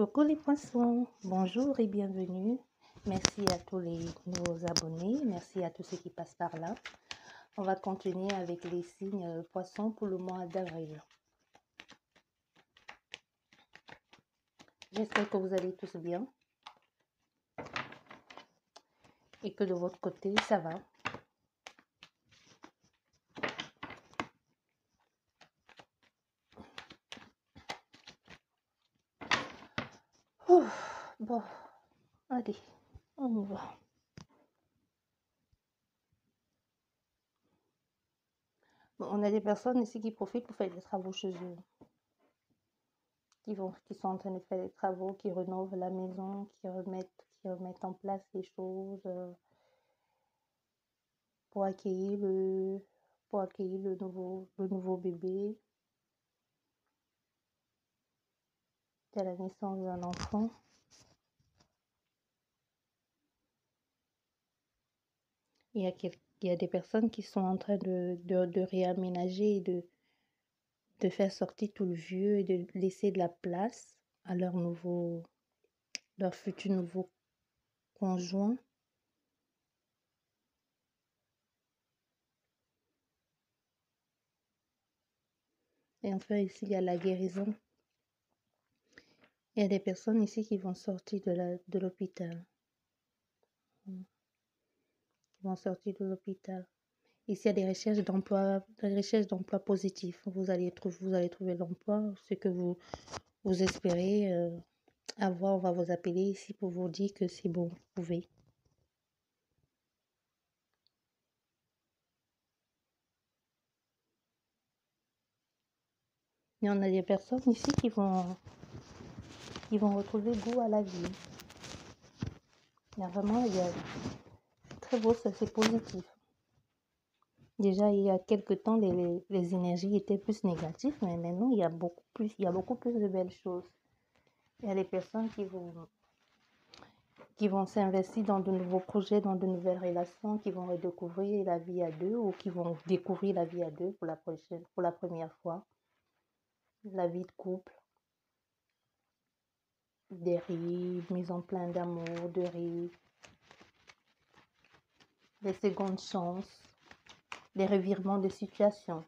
Coucou les poissons, bonjour et bienvenue. Merci à tous les nouveaux abonnés, merci à tous ceux qui passent par là. On va continuer avec les signes euh, poissons pour le mois d'avril. J'espère que vous allez tous bien et que de votre côté ça va. Allez, on y va. On a des personnes ici qui profitent pour faire des travaux chez eux. Qui, sont en train de faire des travaux, qui rénovent la maison, qui remettent, qui remettent en place les choses euh, pour accueillir le, pour accueillir le nouveau, le nouveau bébé. C'est la naissance d'un enfant. Il y, a des personnes qui sont en train de, de, réaménager et de, de faire sortir tout le vieux et de laisser de la place à leur nouveau, leur futur nouveau conjoint. Et enfin, ici, il y a la guérison. Il y a des personnes ici qui vont sortir de l'hôpital. Mm. Qui vont sortir de l'hôpital. Ici, il y a des recherches d'emploi, des recherches d'emploi positifs. Vous allez trouver, vous allez trouver l'emploi, ce que vous, vous espérez euh, avoir. On va vous appeler ici pour vous dire que c'est bon, vous pouvez. Et on a des personnes ici qui vont, qui vont retrouver goût à la vie. Il y a vraiment, il y a, très beau, c'est positif. Déjà, il y a quelque temps, les, les, énergies étaient plus négatives, mais maintenant, il y a beaucoup plus, il y a beaucoup plus de belles choses. Il y a des personnes qui vont, qui vont s'investir dans de nouveaux projets, dans de nouvelles relations, qui vont redécouvrir la vie à deux ou qui vont découvrir la vie à deux pour la prochaine, pour la première fois. La vie de couple, des rires, mise en plein d'amour, de rire, des secondes chances, des revirements de situation.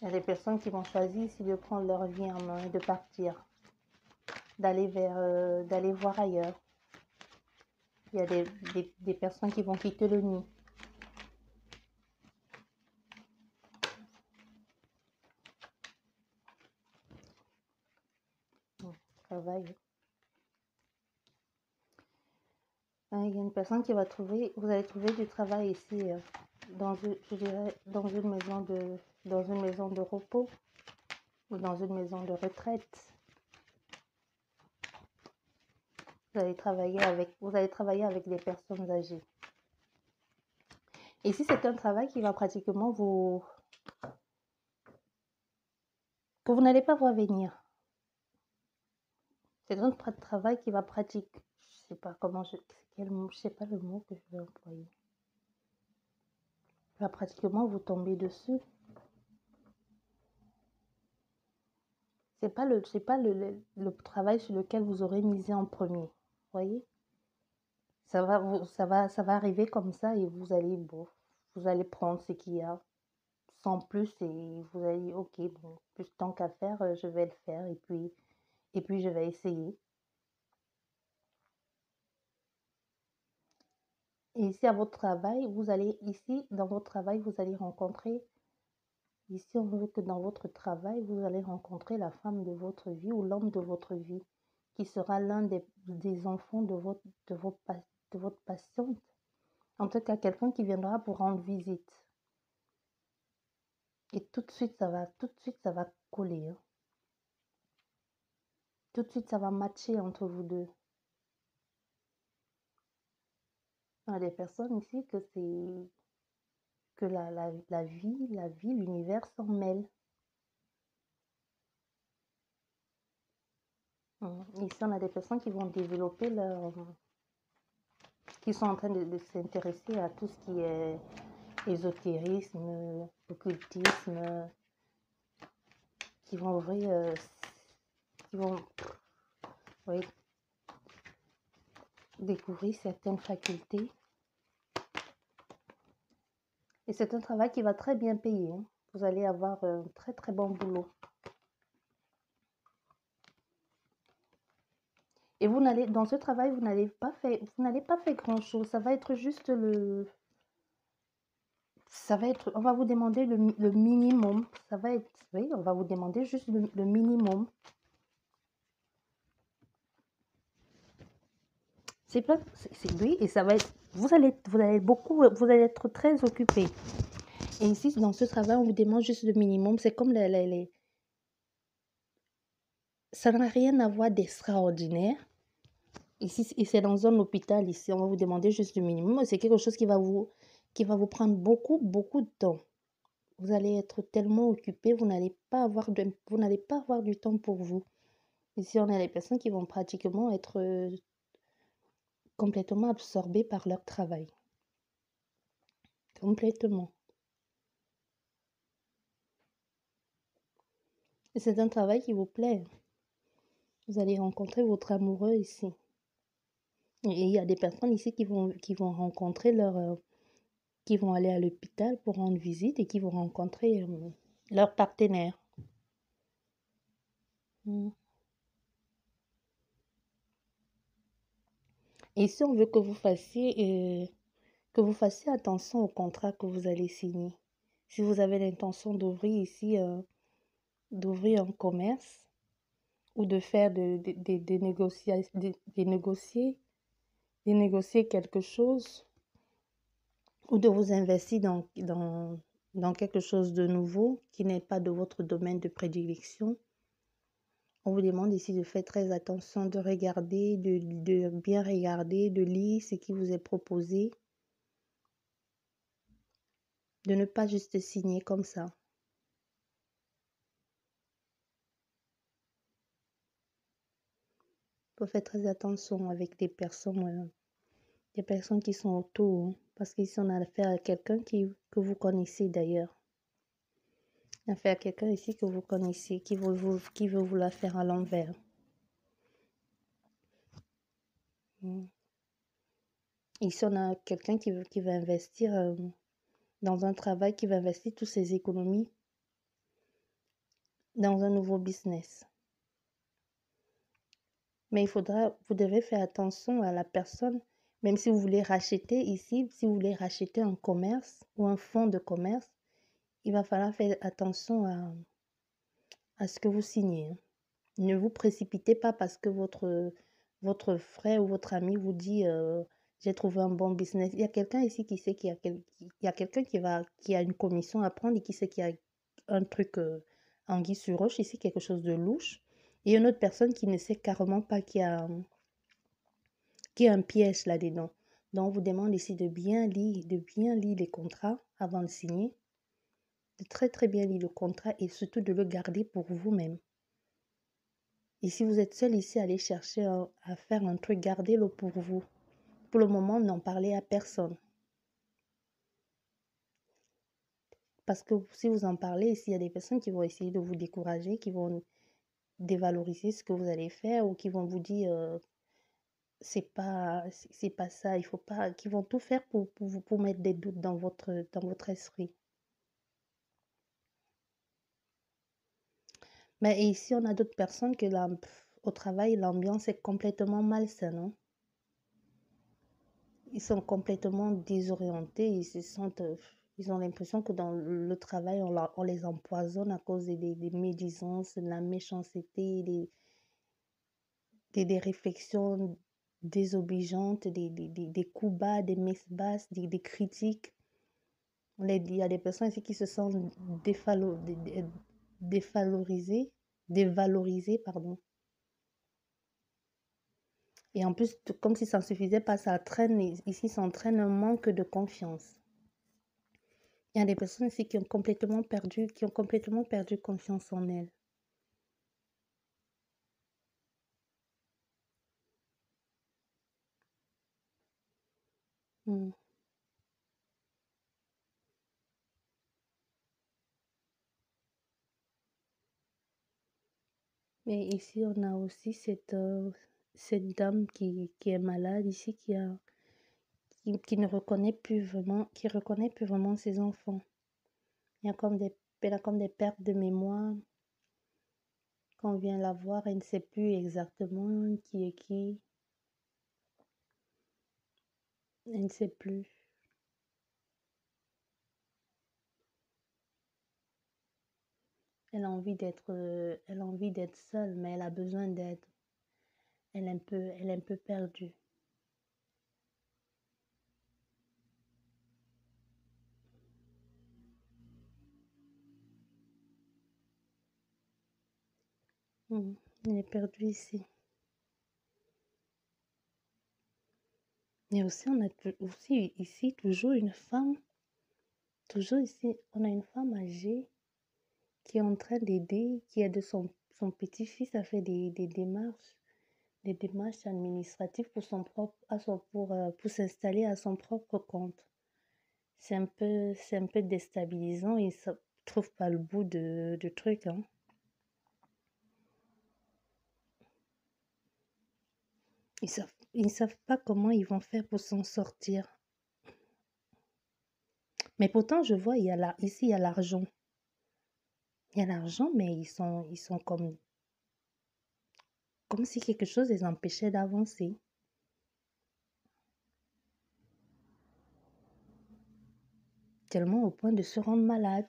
Il y a des personnes qui vont choisir ici de prendre leur vie en main et de partir, d'aller euh, voir ailleurs. Il y a des, personnes qui vont quitter le nid. Travail. Il y a une personne qui va trouver, vous allez trouver du travail ici, euh, dans une, je dirais, dans une maison de, dans une maison de repos ou dans une maison de retraite. Vous allez travailler avec, vous allez travailler avec des personnes âgées. Ici, c'est un travail qui va pratiquement vous, que vous n'allez pas voir venir. C'est un tra- travail qui va pratiquer, je sais pas comment je, quel je sais pas le mot que je vais employer. Va pratiquement vous tomber dessus. C'est pas le, c'est pas le, le, le travail sur lequel vous aurez misé en premier. Voyez? Ça va, vous, ça va, ça va arriver comme ça et vous allez, bon, vous allez prendre ce qu'il y a sans plus et vous allez, ok, bon, plus tant qu'à faire, euh, je vais le faire et puis, et puis je vais essayer. Et ici, à votre travail, vous allez, ici, dans votre travail, vous allez rencontrer, ici, on veut que dans votre travail, vous allez rencontrer la femme de votre vie ou l'homme de votre vie, qui sera l'un des, des enfants de votre, de, de votre patiente. En tout cas, quelqu'un qui viendra pour rendre visite. Et tout de suite, ça va, tout de suite, ça va coller. hein. Tout de suite, ça va matcher entre vous deux. Il y a des personnes ici que c'est, que la, la, la vie, la vie, l'univers s'en mêle. Hum, Ici, on a des personnes qui vont développer leur, qui sont en train de, s'intéresser à tout ce qui est ésotérisme, occultisme, qui vont ouvrir, euh, qui vont découvrir certaines facultés. Et c'est un travail qui va très bien payer. hein. Vous allez avoir un très très bon boulot. Et vous n'allez, dans ce travail, vous n'allez pas faire, vous n'allez pas faire grand-chose. Ça va être juste le, ça va être, on va vous demander le, le minimum. Ça va être, oui, on va vous demander juste le, le minimum. C'est pas, c'est oui, et ça va être, vous allez, vous allez beaucoup, vous allez être très occupé. Et ici, dans ce travail, on vous demande juste le minimum. C'est comme les, les, ça n'a rien à voir d'extraordinaire. Ici, c'est dans un hôpital, ici, on va vous demander juste le minimum. C'est quelque chose qui va vous, qui va vous prendre beaucoup, beaucoup de temps. Vous allez être tellement occupé, vous n'allez pas avoir de, vous n'allez pas avoir du temps pour vous. Ici, on a les personnes qui vont pratiquement être euh, complètement absorbées par leur travail. Complètement. C'est un travail qui vous plaît. Vous allez rencontrer votre amoureux ici. Et il y a des personnes ici qui vont, qui vont rencontrer leur, euh, qui vont aller à l'hôpital pour rendre visite et qui vont rencontrer euh, leur partenaire. Mm. Si on veut que vous fassiez, euh, que vous fassiez attention au contrat que vous allez signer. Si vous avez l'intention d'ouvrir ici, euh, d'ouvrir un commerce ou de faire de, de- de- des de- négocier, de négocier quelque chose ou de vous investir dans, dans quelque chose de nouveau qui n'est pas de votre domaine de prédilection, on vous demande ici de faire très attention, de regarder, de, bien regarder, de lire ce qui vous est proposé, de ne pas juste signer comme ça. Faut faire très attention avec des personnes, euh, des personnes qui sont autour, hein, parce qu'ici on a affaire à quelqu'un que vous connaissez d'ailleurs. À quelqu'un ici que vous connaissez, qui veut vous, qui veut vous la faire à l'envers. Mm. Ici, on a quelqu'un qui veut, qui va investir euh, dans un travail, qui va investir toutes ses économies dans un nouveau business. Mais il faudra, vous devez faire attention à la personne, même si vous voulez racheter ici, si vous voulez racheter un commerce ou un fonds de commerce, il va falloir faire attention à, ce que vous signez. hein. Ne vous précipitez pas parce que votre, frère ou votre ami vous dit euh, j'ai trouvé un bon business. Il y a quelqu'un ici qui sait qu'il y a, quel- il y a quelqu'un qui, va, qui a une commission à prendre et qui sait qu'il y a un truc euh, anguille sur roche, ici quelque chose de louche. Et une autre personne qui ne sait carrément pas qu'il y a, a un piège là-dedans. Donc, on vous demande ici de bien lire, de bien lire les contrats avant de signer, très très bien lire le contrat et surtout de le garder pour vous-même. Et si vous êtes seul ici, allez chercher à faire un truc, gardez-le pour vous. Pour le moment, n'en parlez à personne. Parce que si vous en parlez, ici, il y a des personnes qui vont essayer de vous décourager, qui vont dévaloriser ce que vous allez faire ou qui vont vous dire euh, c'est pas c'est pas ça, il faut pas, qui vont tout faire pour, pour, pour mettre des doutes dans votre, dans votre esprit. Mais ici, on a d'autres personnes que pff, au travail, l'ambiance est complètement malsaine. hein. Ils sont complètement désorientés, ils se sentent, ils ont l'impression que dans le travail, on, les empoisonne à cause des, médisances, de la méchanceté, des, des, réflexions désobligeantes, des, des, des, coups bas, des messes basses, des, critiques. Il y a des personnes ici qui se sentent défalo- dé- dé- dévalorisées, dévalorisées, pardon. Et en plus, comme si ça ne suffisait pas, ça entraîne, ici, ça entraîne un manque de confiance. Il y a des personnes ici qui ont complètement perdu, qui ont complètement perdu confiance en elles. Mm. Mais ici, on a aussi cette, euh, cette dame qui, qui est malade ici, qui, a, qui, qui ne reconnaît plus vraiment, qui reconnaît plus vraiment ses enfants. Il y a comme des, elle a comme des pertes de mémoire. Quand on vient la voir, elle ne sait plus exactement qui est qui. Elle ne sait plus. Elle a envie d'être, euh, elle a envie d'être seule, mais elle a besoin d'aide. Elle est un peu, elle est perdue. Hmm, Elle est perdue ici. Et aussi, on a aussi ici toujours une femme, toujours ici, on a une femme âgée qui est en train d'aider, qui aide son, petit-fils à faire des, démarches, des démarches administratives pour son propre, à son, pour, euh, pour s'installer à son propre compte. C'est un peu, c'est un peu déstabilisant, ils ne trouvent pas le bout de, de truc, hein. Ils savent, ils savent pas comment ils vont faire pour s'en sortir. Mais pourtant, je vois, il y a ici, il y a l'argent. Il y a l'argent, mais ils sont, ils sont comme, comme si quelque chose les empêchait d'avancer. Tellement au point de se rendre malade.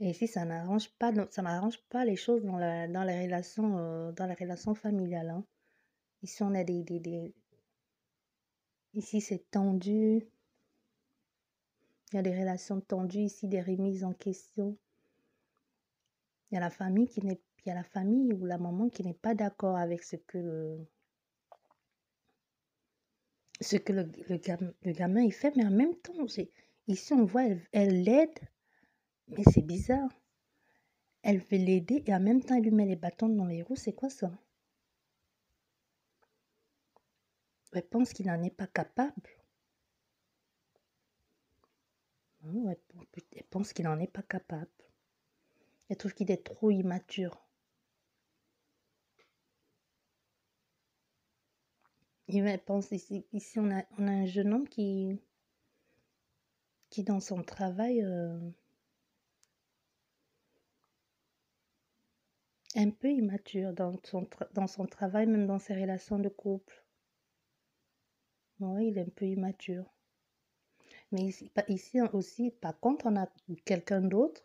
Et ici, ça n'arrange pas, ça n'arrange pas les choses dans, la, dans les relations, euh, dans familiales. hein. Ici, on a des, des- Ici, c'est tendu. Il y a des relations tendues ici, des remises en question. Il y a la famille qui n'est, y a la famille ou la maman qui n'est pas d'accord avec ce que le, ce que le, le, gam- le gamin il fait, mais en même temps, ici on voit, elle l'aide, mais c'est bizarre. Elle veut l'aider et en même temps elle lui met les bâtons dans les roues, c'est quoi ça? Elle pense qu'il n'en est pas capable. Hein, Elle, pense qu'il n'en est pas capable. Elle trouve qu'il est trop immature. Elle pense ici, ici on a, un jeune homme qui, dans son travail, euh, un peu immature dans son, dans son travail, même dans ses relations de couple. Oui, il est un peu immature. Mais ici, ici aussi, par contre, on a quelqu'un d'autre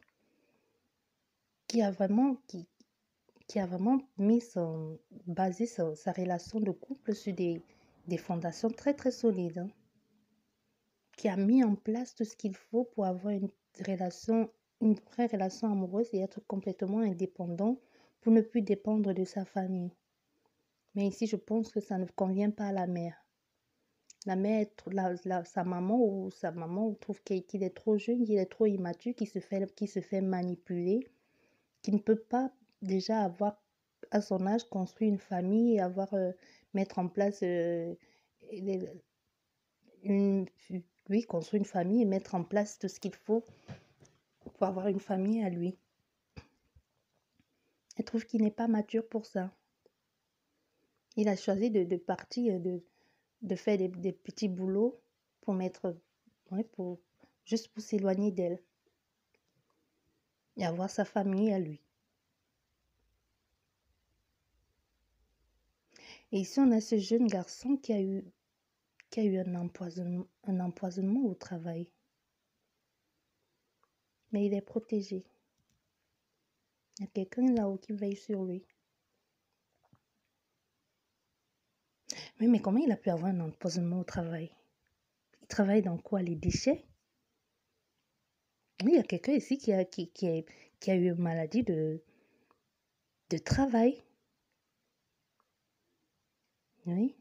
qui a vraiment, qui, qui a vraiment mis son, basé sa, sa relation de couple sur des, des fondations très très solides. hein. Qui a mis en place tout ce qu'il faut pour avoir une relation, une vraie relation amoureuse et être complètement indépendant pour ne plus dépendre de sa famille. Mais ici, je pense que ça ne convient pas à la mère. La mère, sa maman ou sa maman trouve qu'il est trop jeune, qu'il est trop immature, qu'il se fait, se fait manipuler, qu'il ne peut pas déjà avoir à son âge construit une famille et avoir euh, mettre en place euh, une oui construire une famille et mettre en place tout ce qu'il faut pour avoir une famille à lui. Elle trouve qu'il n'est pas mature pour ça. Il a choisi de, de partir, de, de faire des, petits boulots pour mettre, pour, juste pour s'éloigner d'elle et avoir sa famille à lui. Et ici, on a ce jeune garçon qui a eu, qui a eu un empoisonnement au travail. Mais il est protégé. Il y a quelqu'un là-haut qui veille sur lui. Oui, mais comment il a pu avoir un empoisonnement au travail? Il travaille dans quoi Les déchets? Oui, il y a quelqu'un ici qui a, qui, qui, a, qui a eu une maladie de, de travail. Oui.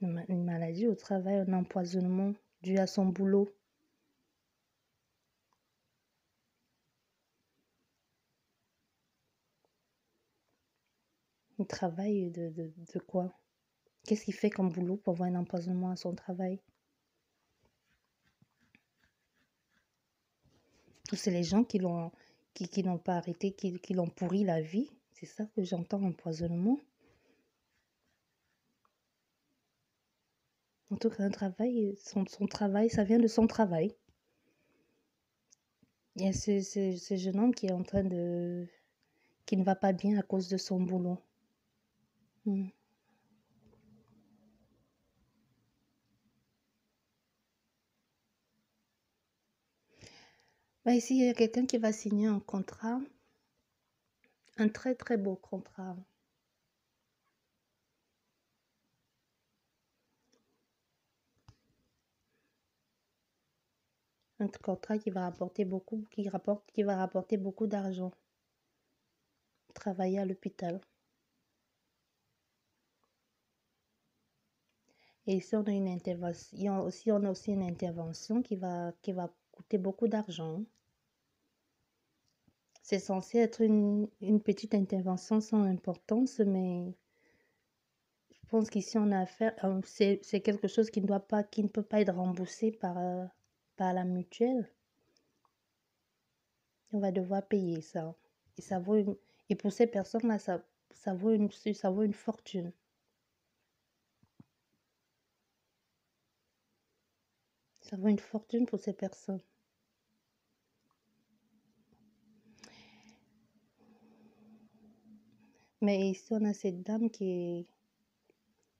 Une maladie au travail, un empoisonnement dû à son boulot. Il travaille de, quoi? Qu'est-ce qu'il fait comme boulot pour avoir un empoisonnement à son travail? Ou c'est les gens qui l'ont qui, qui n'ont pas arrêté, qui, qui l'ont pourri la vie. C'est ça que j'entends empoisonnement. En tout cas, un travail, son, travail, ça vient de son travail. Il y a ce jeune homme qui est en train de... qui ne va pas bien à cause de son boulot. Hmm. Bah, ici, il y a quelqu'un qui va signer un contrat, un très très beau contrat. Un contrat qui va rapporter beaucoup, qui rapporte, qui va rapporter beaucoup d'argent. Travailler à l'hôpital. Et ici, on a une intervention, aussi, on a aussi une intervention qui va, qui va coûter beaucoup d'argent. C'est censé être une, une, petite intervention sans importance, mais je pense qu'ici on a affaire, euh, c'est quelque chose qui ne doit pas, qui ne peut pas être remboursé par, euh, par la mutuelle. On va devoir payer ça. Et ça vaut et pour ces personnes-là, ça, ça ça vaut une fortune. Ça vaut une fortune pour ces personnes. Mais ici, on a cette dame qui,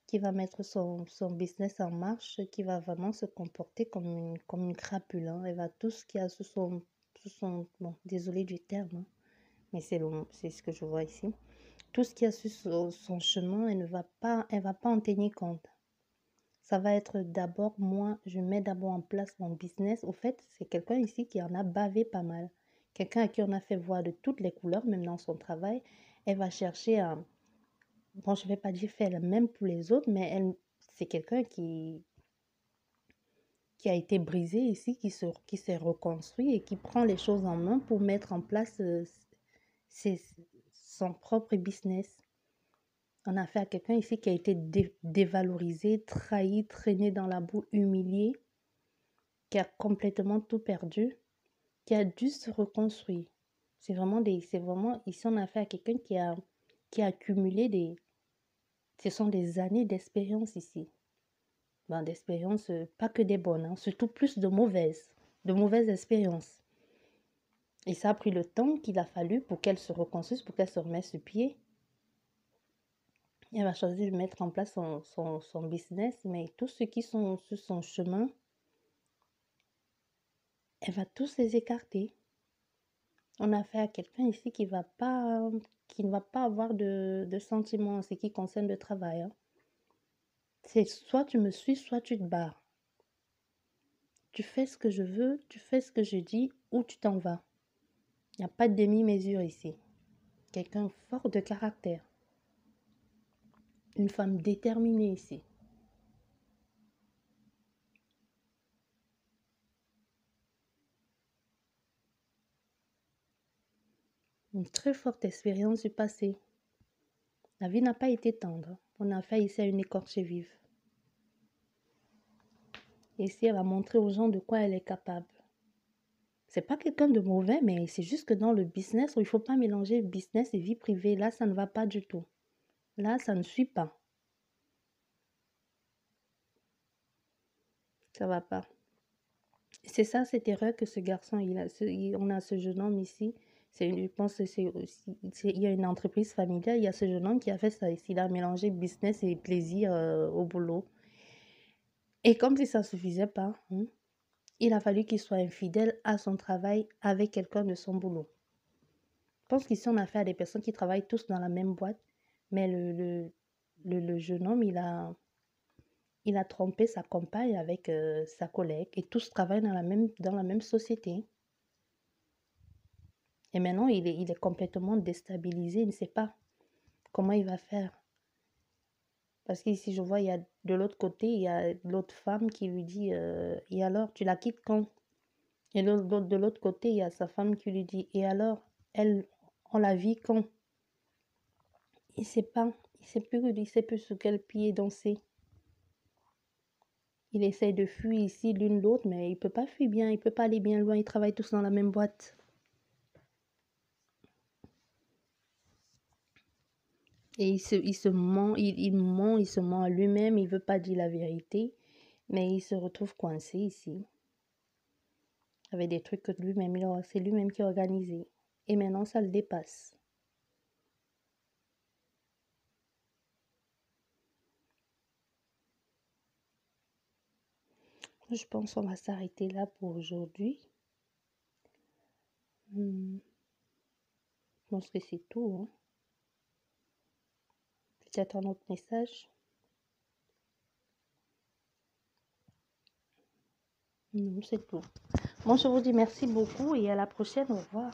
qui va mettre son, son business en marche, qui va vraiment se comporter comme une, comme une crapule. Hein. Elle va tout ce qu'il y a sous son, sous son... Bon, désolé du terme, hein, mais c'est ce que je vois ici. Tout ce qu'il y a sur son, son, chemin, elle ne va pas, elle va pas en tenir compte ça va être d'abord moi, je mets d'abord en place mon business. Au fait, c'est quelqu'un ici qui en a bavé pas mal. Quelqu'un à qui on a fait voir de toutes les couleurs, même dans son travail. Elle va chercher à... Bon, je ne vais pas dire faire le même pour les autres, mais elle, c'est quelqu'un qui, qui a été brisé ici, qui s'est qui reconstruit et qui prend les choses en main pour mettre en place euh, ses, son propre business. On a affaire à quelqu'un ici qui a été dé dévalorisé, trahi, traîné dans la boue, humilié, qui a complètement tout perdu, qui a dû se reconstruire. C'est vraiment des, c'est vraiment, ici on a affaire à quelqu'un qui a, qui a accumulé des, ce sont des années d'expérience ici. Ben, d'expérience, euh, pas que des bonnes, hein, surtout plus de mauvaises, de mauvaises expériences. Et ça a pris le temps qu'il a fallu pour qu'elle se reconstruise, pour qu'elle se remette sur pied. Elle va choisir de mettre en place son, business, mais tous ceux qui sont sur son chemin, elle va tous les écarter. On a affaire à quelqu'un ici qui, va pas, qui ne va pas avoir de, de sentiments en ce qui concerne le travail. Hein. C'est soit tu me suis, soit tu te barres. Tu fais ce que je veux, tu fais ce que je dis, ou tu t'en vas. Il n'y a pas de demi-mesure ici. Quelqu'un fort de caractère une femme déterminée ici. Une très forte expérience du passé. La vie n'a pas été tendre. On a fait ici une écorchée vive. Ici, elle va montrer aux gens de quoi elle est capable. C'est pas quelqu'un de mauvais, mais c'est juste que dans le business, il ne faut pas mélanger business et vie privée. Là, ça ne va pas du tout. Là, ça ne suit pas. Ça va pas. C'est ça cette erreur que ce garçon, il a. Ce, on a ce jeune homme ici. Je pense que il y a une entreprise familiale. Il y a ce jeune homme qui a fait ça ici. Il a mélangé business et plaisir euh, au boulot. Et comme si ça ne suffisait pas, hein, il a fallu qu'il soit infidèle à son travail avec quelqu'un de son boulot. Je pense qu'ici, on a affaire à des personnes qui travaillent tous dans la même boîte mais le, le, le, jeune homme, il a, il a trompé sa compagne avec euh, sa collègue et tous travaillent dans la même, dans la même société. Et maintenant, il est, il est complètement déstabilisé. Il ne sait pas comment il va faire. Parce qu'ici, je vois, il y a de l'autre côté, il y a l'autre femme qui lui dit euh, Et alors, tu la quittes quand? Et de l'autre côté, il y a sa femme qui lui dit Et alors, elle, on la vit quand? Il sait pas, il sait plus, il sait plus sur quel pied danser. Il essaie de fuir ici l'une l'autre, mais il peut pas fuir bien, il peut pas aller bien loin, ils travaillent tous dans la même boîte. Et il se, il se ment, il, ment, il se ment à lui-même, il veut pas dire la vérité, mais il se retrouve coincé ici. Avec des trucs que lui-même, c'est lui-même qui a organisé. Et maintenant, ça le dépasse. Je pense qu'on va s'arrêter là pour aujourd'hui. Hmm. Je pense que c'est tout. Hein. Peut-être un autre message. Non, c'est tout. Bon, je vous dis merci beaucoup et à la prochaine. Au revoir.